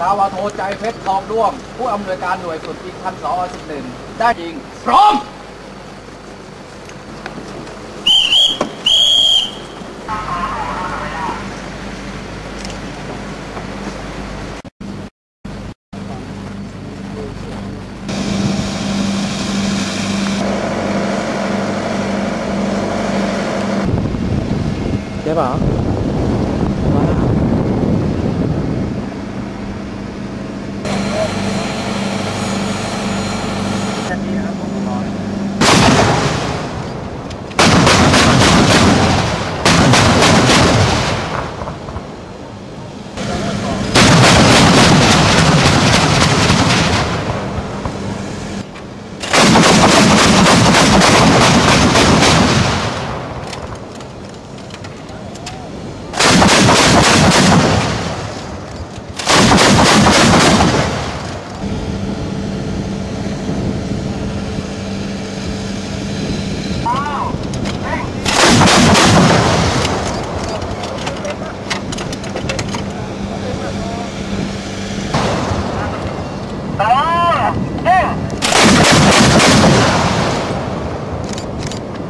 ดาวาโทใจเพชรทองด้วง ผู้อำนวยการหน่วยฝึกยิงพันสองสิบหนึ่งได้ยิง พร้อมใช่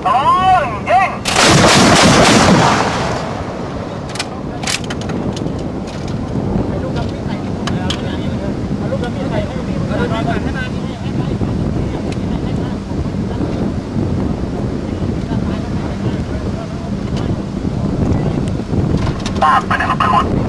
เปล่าทราบไปไหนครับไปหมดมันสาม